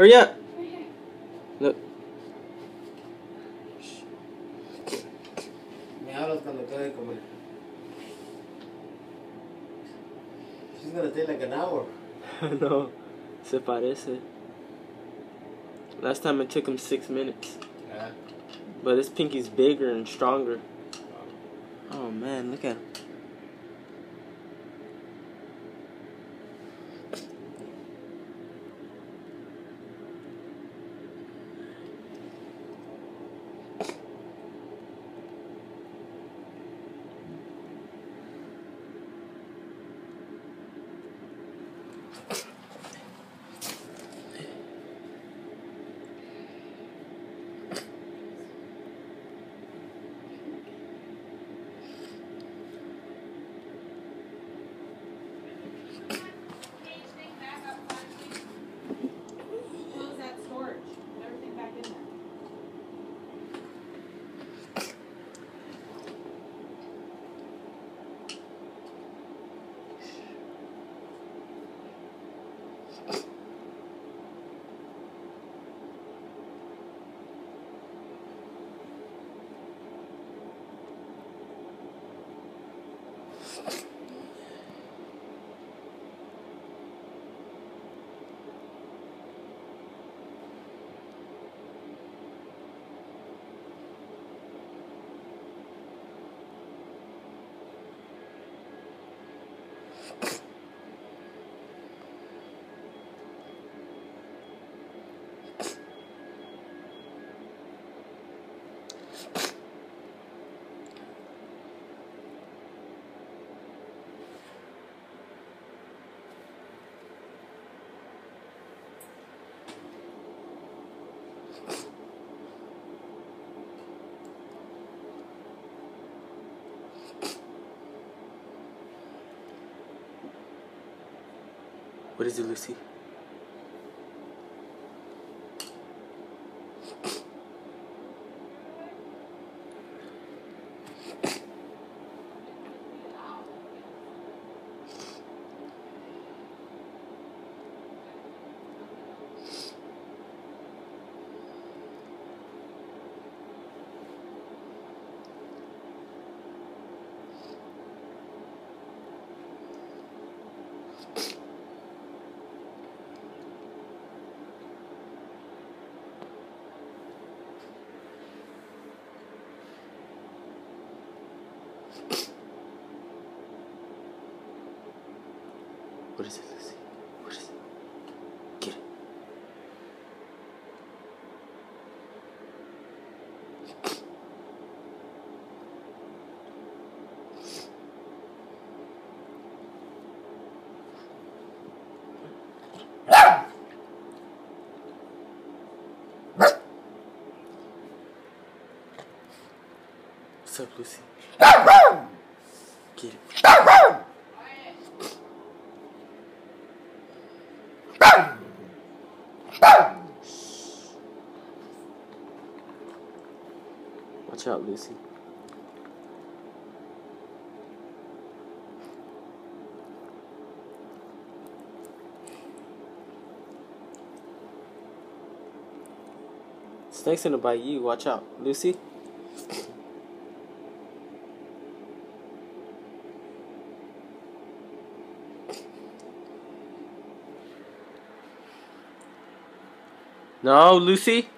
Hurry up. Look. Me hablas cuando acabe de comer. She's gonna take like an hour. no. Se parece. Last time it took him six minutes. Yeah. But this pinky's bigger and stronger. Oh man, look at him. What is it, Lucy? What is it, Lucy? What is it? Get up, Lucy? Get it. Watch out, Lucy. Snake's gonna bite you. Watch out, Lucy. No, Lucy.